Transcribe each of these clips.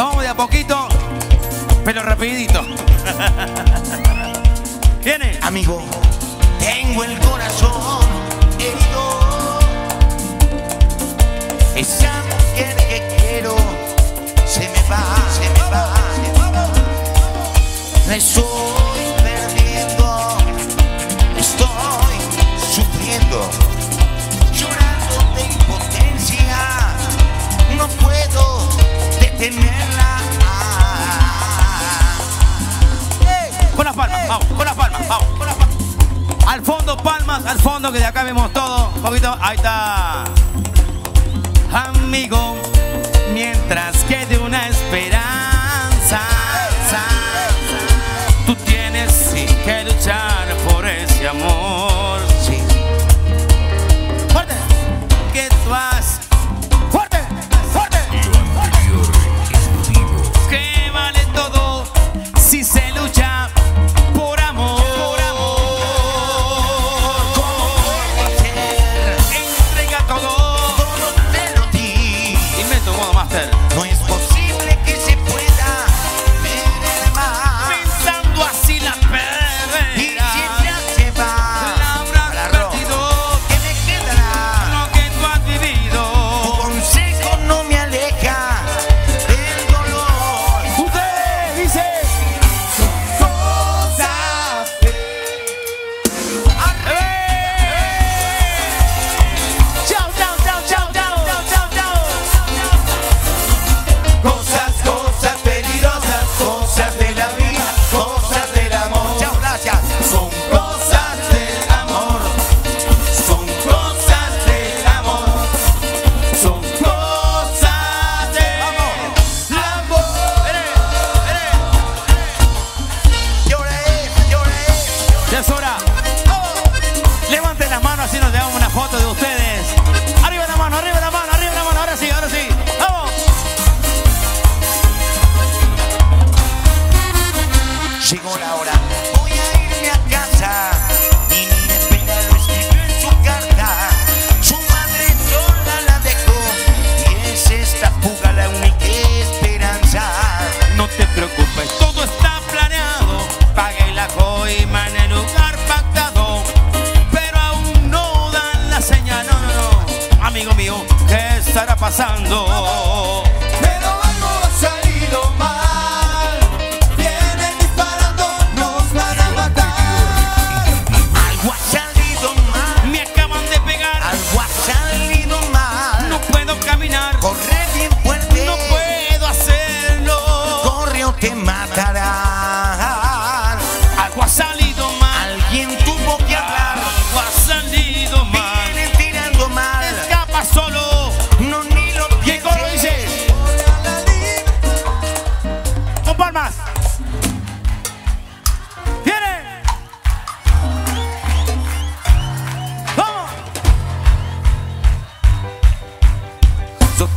Nos vamos de a poquito, pero rapidito. ¿Viene? Amigo, tengo el corazón herido. Esa mujer que quiero se me va, se me va, se me va. Resuelve Vamos, con las palmas, vamos, con las palmas. Al fondo, palmas, al fondo, que de acá vemos todo. Un poquito, ahí está. Amigo, mientras quede una esperanza. es hora. estará pasando? Pero algo ha salido mal. Vienen disparando, nos van a matar. Algo ha salido mal. Me acaban de pegar. Algo ha salido mal. No puedo caminar. Corre bien fuerte. No puedo hacerlo. Corre o te matará.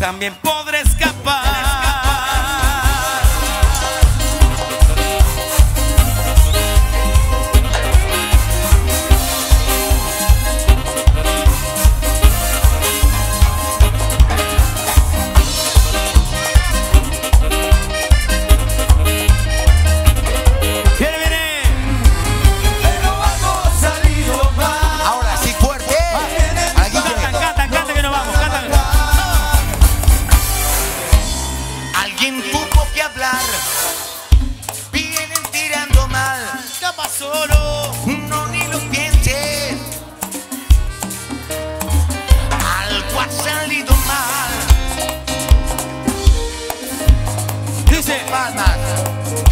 También pon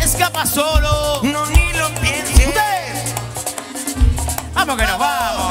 Escapa solo. No ni lo pienses. Ustedes. Vamos que nos vamos.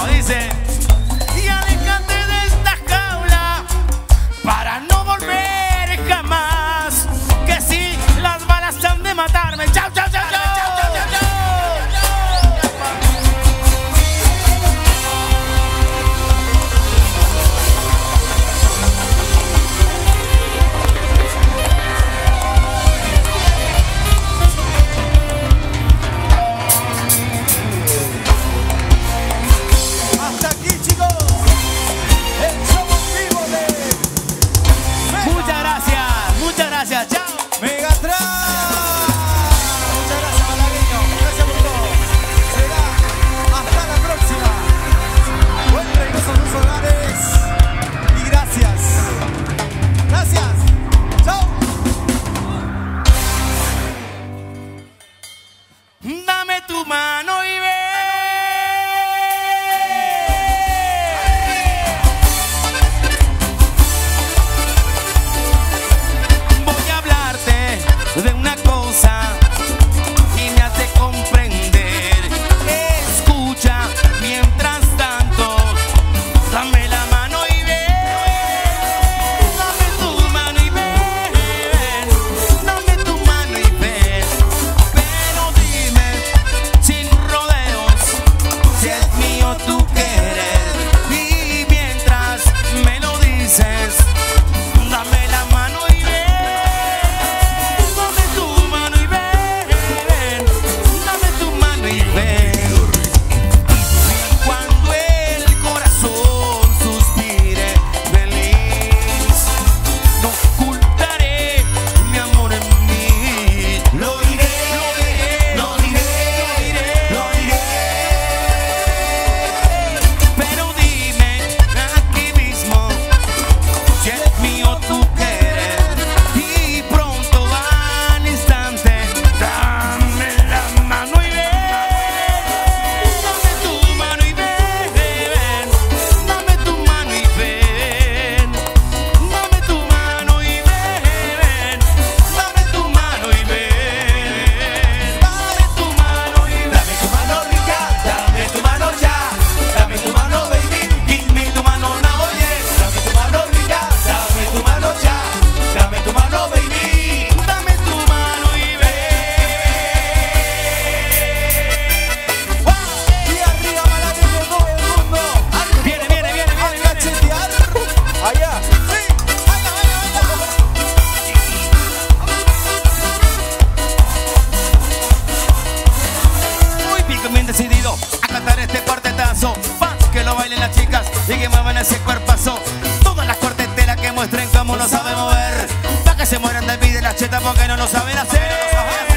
como no sabe mover. Pa' que se mueran de envidia las chetas porque no lo saben hacer.